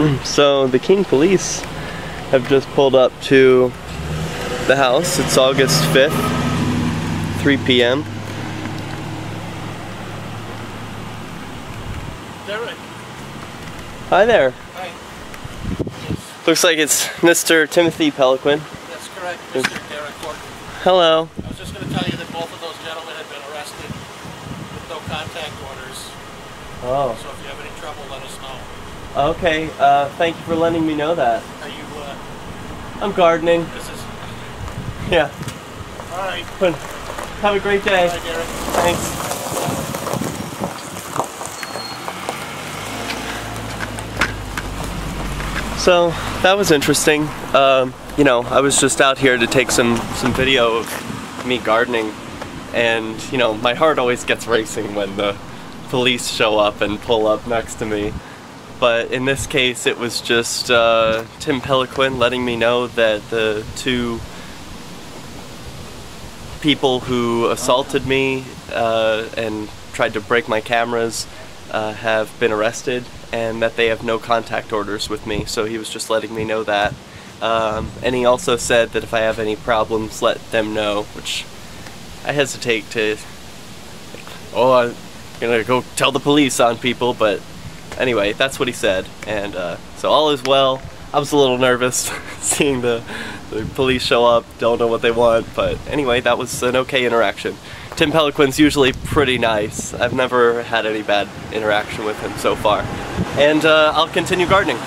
so the Keene police have just pulled up to the house. It's August 5th, 3 p.m. Derrick. Hi there. Hi. Looks like it's Mr. Timothy Peloquin. That's correct, Mr. Mm. Derrick Horton. Hello. I was just going to tell you that both of those gentlemen had been arrested with no contact orders. Oh. So if you have any trouble, let us know. Okay. Uh, thank you for letting me know that. Are you, uh, I'm gardening. this is, Yeah. all right. Have a great day. Bye, Derrick. Thanks. So that was interesting. Um, you know, I was just out here to take some some video of me gardening, and you know, my heart always gets racing when the police show up and pull up next to me. But in this case, it was just uh, Tim Peloquin letting me know that the two people who assaulted me uh, and tried to break my cameras uh, have been arrested and that they have no contact orders with me. So he was just letting me know that. Um, and he also said that if I have any problems, let them know, which I hesitate to. Oh, I'm gonna go tell the police on people, but anyway, that's what he said. And uh, so all is well. I was a little nervous seeing the, the police show up, don't know what they want, but anyway, that was an okay interaction. Tim Peloquin's usually pretty nice. I've never had any bad interaction with him so far. And uh, I'll continue gardening.